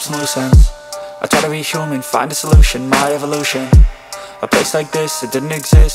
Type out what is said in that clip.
tie up some I try to be human, find a solution, my evolution. A place like this, it didn't exist.